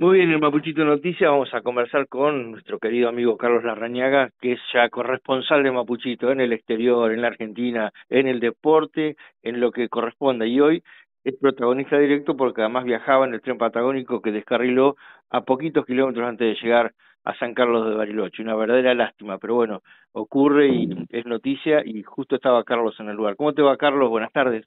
Muy bien, en Mapuchito Noticias vamos a conversar con nuestro querido amigo Carlos Larrañaga, que es ya corresponsal de Mapuchito en el exterior, en la Argentina, en el deporte, en lo que corresponda. Y hoy es protagonista directo porque además viajaba en el tren patagónico que descarriló a poquitos kilómetros antes de llegar a San Carlos de Bariloche. Una verdadera lástima, pero bueno, ocurre y es noticia y justo estaba Carlos en el lugar. ¿Cómo te va, Carlos? Buenas tardes.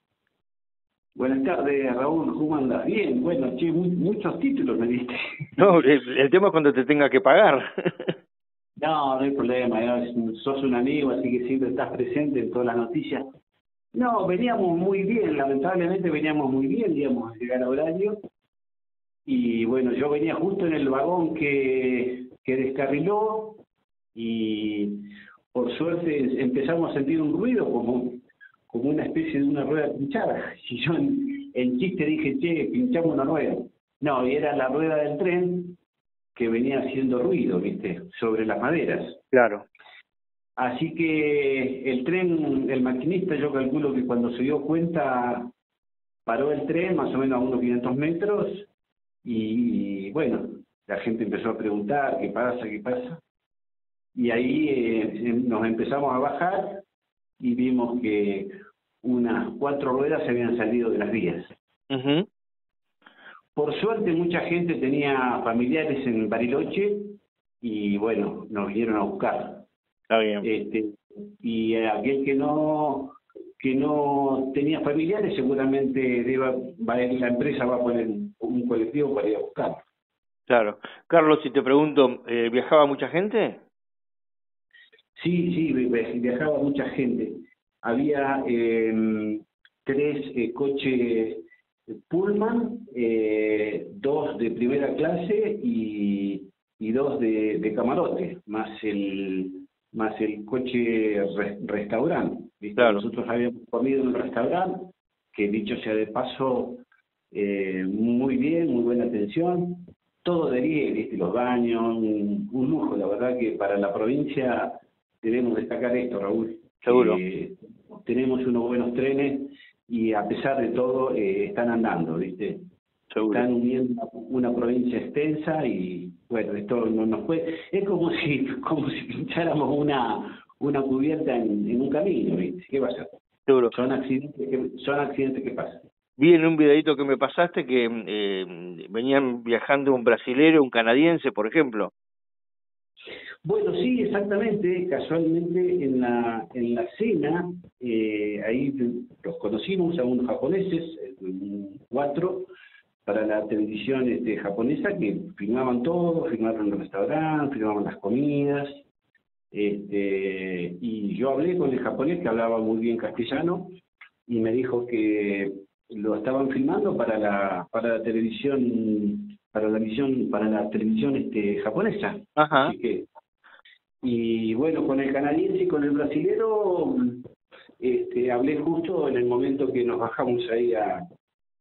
Buenas tardes, Raúl. ¿Cómo andas? Bien, bueno, che, muchos títulos me diste. No, el, tema es cuando te tenga que pagar. no, no hay problema. Sos un amigo, así que siempre estás presente en todas las noticias. No, veníamos muy bien, lamentablemente veníamos muy bien, digamos, a llegar a horario. Y bueno, yo venía justo en el vagón que, que descarriló y por suerte empezamos a sentir un ruido como como una especie de una rueda pinchada. Y yo en, chiste dije, che, pinchamos una rueda. No, y era la rueda del tren que venía haciendo ruido, ¿viste? Sobre las maderas. Claro. Así que el tren, el maquinista, yo calculo que cuando se dio cuenta, paró el tren más o menos a unos 500 metros y, bueno, la gente empezó a preguntar qué pasa, qué pasa. Y ahí eh, nos empezamos a bajar y vimos que unas cuatro ruedas se habían salido de las vías. Por suerte mucha gente tenía familiares en Bariloche y bueno, nos vinieron a buscar. Está bien. Este, y aquel que no que no tenía familiares seguramente deba, va, la empresa va a poner un colectivo para ir a buscar. Claro. Carlos, si te pregunto, eh, ¿viajaba mucha gente? Sí, sí, viajaba mucha gente. Había eh, tres eh, coches Pullman, eh, dos de primera clase y, y dos de, de, camarote, más el más el coche restaurante. Nosotros habíamos comido en un restaurante, que dicho sea de paso, eh, muy bien, muy buena atención, todo de 10, los baños, un, un, lujo, la verdad que para la provincia debemos destacar esto, Raúl. Seguro. Tenemos unos buenos trenes y a pesar de todo eh, están andando, ¿viste? Seguro. Están uniendo una provincia extensa y bueno, esto no nos puede... Es como si como si pincháramos una una cubierta en, un camino, ¿viste? ¿Qué va a ser? Seguro. Son accidentes que, son accidentes que pasan. Vi en un videito que me pasaste que eh, venían viajando un brasilero, un canadiense, por ejemplo. Bueno, sí, exactamente. Casualmente en la, en la cena, eh, ahí los conocimos a unos japoneses, cuatro, para la televisión este, japonesa, que filmaban todo, filmaron el restaurante, filmaban las comidas. Este, y yo hablé con el japonés que hablaba muy bien castellano y me dijo que lo estaban filmando para la para la televisión para la visión para la televisión este japonesa Ajá. así que y bueno, con el canadiense y con el brasilero este, hablé justo en el momento que nos bajamos ahí a,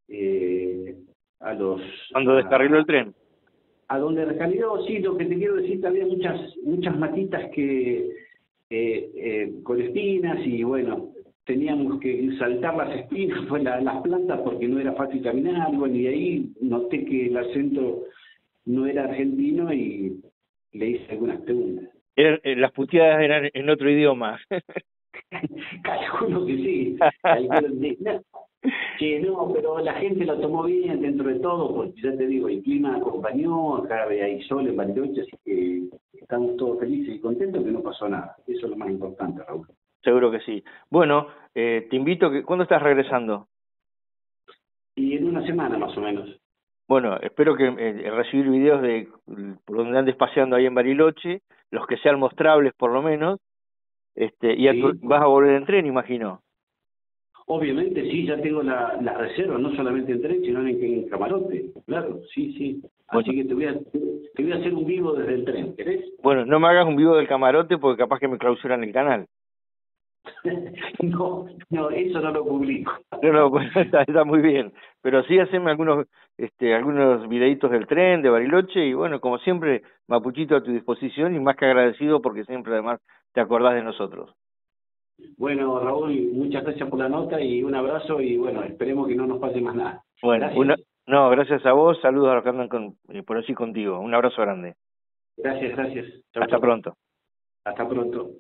eh, a los... Cuando descarriló el tren. A donde descarriló, sí, lo que te quiero decir, había muchas, muchas matitas que eh, eh, con espinas y bueno, teníamos que saltar las espinas, pues las plantas porque no era fácil caminar, bueno, y ahí noté que el acento no era argentino y le hice algunas preguntas. Eh, las puteadas eran en otro idioma. Calculo que sí. que no, pero la gente lo tomó bien dentro de todo, porque ya te digo, el clima acompañó, acá hay sol en Bariloche, así que estamos todos felices y contentos que no pasó nada. Eso es lo más importante, Raúl. Seguro que sí. Bueno, eh, te invito, que ¿cuándo estás regresando? Y en una semana más o menos. Bueno, espero que eh, recibir videos de por donde andes paseando ahí en Bariloche los que sean mostrables por lo menos, este, y vas a volver en tren, imagino. Obviamente, sí, ya tengo la, la reserva, no solamente en tren, sino en, en camarote, claro, sí, sí. Así que te voy, a, te voy a hacer un vivo desde el tren, ¿querés? Bueno, no me hagas un vivo del camarote porque capaz que me clausuran el canal. no, no, eso no lo publico. no, no, pues está, está muy bien. Pero sí haceme algunos este, algunos videitos del tren, de Bariloche, y bueno, como siempre, Mapuchito a tu disposición y más que agradecido porque siempre además te acordás de nosotros. Bueno, Raúl, muchas gracias por la nota y un abrazo y bueno, esperemos que no nos pase más nada. Bueno, No, gracias a vos, saludos a los que andan con, eh, por así contigo. Un abrazo grande. Gracias, gracias. Hasta pronto. Hasta pronto.